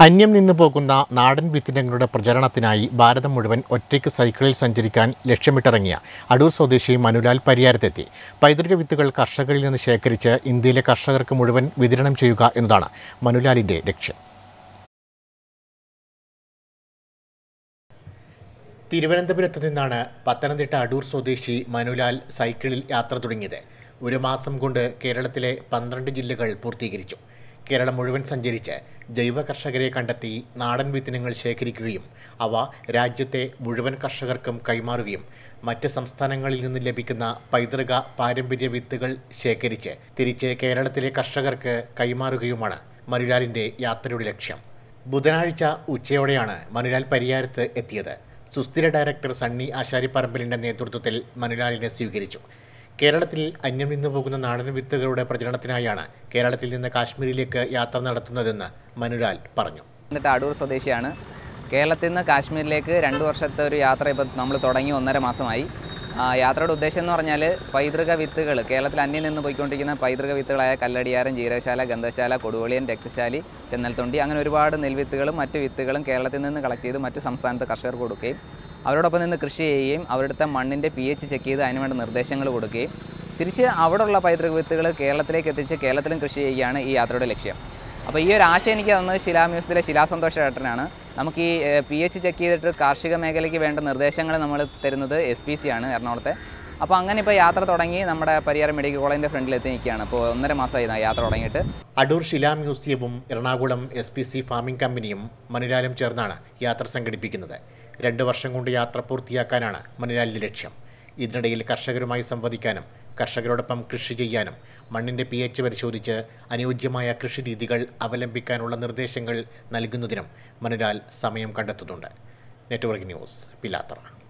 അന്യം നിന്നു പോകുന്ന നാടൻ വിത്തിനങ്ങളുടെ പ്രചരണത്തിനായി ഭാരതം മുഴുവൻ ഒറ്റയ്ക്ക് സൈക്കിളിൽ സഞ്ചരിക്കാൻ ലക്ഷ്യമിട്ടിറങ്ങിയ അടൂർ സ്വദേശി മനുലാൽ പരിയാരത്തെത്തി. പൈതൃക വിത്തുകൾ കർഷകരിൽ നിന്ന് ശേഖരിച്ച് ഇന്ത്യയിലെ കർഷകർക്ക് മുഴുവൻ വിതരണം ചെയ്യുക എന്നതാണ് മനുലാലിന്റെ ലക്ഷ്യം. തിരുവനന്തപുരത്ത് നിന്നാണ് പത്തനംതിട്ട അടൂർ സ്വദേശി മനുലാൽ സൈക്കിളിൽ യാത്ര തുടങ്ങിയത്. ഒരു മാസം കൊണ്ട് കേരളത്തിലെ പന്ത്രണ്ട് ജില്ലകൾ പൂർത്തീകരിച്ചു. കേരളം മുഴുവൻ സഞ്ചരിച്ച് ജൈവ കർഷകരെ കണ്ടെത്തി നാടൻ വിത്തിനങ്ങൾ ശേഖരിക്കുകയും അവ രാജ്യത്തെ മുഴുവൻ കർഷകർക്കും കൈമാറുകയും മറ്റ് സംസ്ഥാനങ്ങളിൽ നിന്ന് ലഭിക്കുന്ന പൈതൃക പാരമ്പര്യ വിത്തുകൾ ശേഖരിച്ച് തിരിച്ച് കേരളത്തിലെ കർഷകർക്ക് കൈമാറുകയുമാണ് മനുലാലിന്റെ യാത്രയുടെ ലക്ഷ്യം. ബുധനാഴ്ച ഉച്ചയോടെയാണ് മനുലാൽ പരിയാരത്ത് എത്തിയത്. സുസ്ഥിര ഡയറക്ടർ സണ്ണി ആശാരിപ്പറമ്പലിന്റെ നേതൃത്വത്തിൽ മനുലാലിനെ സ്വീകരിച്ചു. കേരളത്തിൽ അന്യം നിന്നു പോകുന്ന നാടൻ വിത്തുകളുടെ പ്രചരണത്തിനായാണ് കേരളത്തിൽ നിന്ന് കാശ്മീരിലേക്ക് യാത്ര നടത്തുന്നതെന്ന് മനുരാൽ പറഞ്ഞു. എന്നിട്ട് അടൂർ സ്വദേശിയാണ്. കേരളത്തിൽ നിന്ന് കാശ്മീരിലേക്ക് രണ്ട് വർഷത്തെ ഒരു യാത്ര ഇപ്പോൾ നമ്മൾ തുടങ്ങി ഒന്നര മാസമായി. യാത്രയുടെ ഉദ്ദേശം എന്ന് പറഞ്ഞാൽ പൈതൃക വിത്തുകൾ കേരളത്തിൽ അന്യം നിന്ന് പോയിക്കൊണ്ടിരിക്കുന്ന പൈതൃക വിത്തുകളായ കല്ലടിയാരം ജീരകശാല ഗന്ധശാല കൊടുവളിയൻ രക്തശാലി ചെന്നൽത്തൊണ്ടി അങ്ങനെ ഒരുപാട് നെൽവിത്തുകളും മറ്റ് വിത്തുകളും കേരളത്തിൽ നിന്ന് കളക്ട് ചെയ്ത് മറ്റ് സംസ്ഥാനത്ത് കർഷകർക്ക് കൊടുക്കുകയും അവരോടൊപ്പം നിന്ന് കൃഷി ചെയ്യുകയും അവരുടെ മണ്ണിന്റെ പി എച്ച് ചെക്ക് ചെയ്ത് അതിനുവേണ്ട നിർദ്ദേശങ്ങൾ കൊടുക്കുകയും തിരിച്ച് അവിടെയുള്ള പൈതൃക വിത്തുകൾ കേരളത്തിലേക്ക് എത്തിച്ച് കേരളത്തിലും കൃഷി ചെയ്യുകയാണ് ഈ യാത്രയുടെ ലക്ഷ്യം. അപ്പോൾ ഈ ഒരു ആശയം എനിക്ക് തന്നത് മ്യൂസിയത്തിലെ ശിലാസന്തോഷ ഏട്ടനാണ് നമുക്ക് ഈ പി എച്ച് ചെക്ക് ചെയ്തിട്ട് കാർഷിക മേഖലയ്ക്ക് വേണ്ട നിർദ്ദേശങ്ങൾ നമ്മൾ തരുന്നത് എസ് പി സി ആണ് എറണാകുളത്തെ. അപ്പോൾ അങ്ങനെ ഇപ്പോൾ യാത്ര തുടങ്ങി നമ്മുടെ പരിയാരം മെഡിക്കൽ കോളേജിന്റെ ഫ്രണ്ടിലെത്തി നിൽക്കുകയാണ്. അപ്പോൾ ഒന്നര മാസമായി യാത്ര തുടങ്ങിയിട്ട്. അടൂർ ശിലാ മ്യൂസിയവും Ernakulam S P C farming കമ്പനിയും മനുരാലും ചേർന്നാണ് യാത്ര സംഘടിപ്പിക്കുന്നത്. രണ്ട് വർഷം കൊണ്ട് യാത്ര പൂർത്തിയാക്കാനാണ് മണിലാലിന്റെ ലക്ഷ്യം. ഇതിനിടയിൽ കർഷകരുമായി സംവദിക്കാനും കർഷകരോടൊപ്പം കൃഷി ചെയ്യാനും മണ്ണിന്റെ പി എച്ച് പരിശോധിച്ച് അനുയോജ്യമായ കൃഷി രീതികൾ അവലംബിക്കാനുള്ള നിർദ്ദേശങ്ങൾ നൽകുന്നതിനും മണിലാൽ സമയം കണ്ടെത്തുന്നുണ്ട്. Network news Pilathara.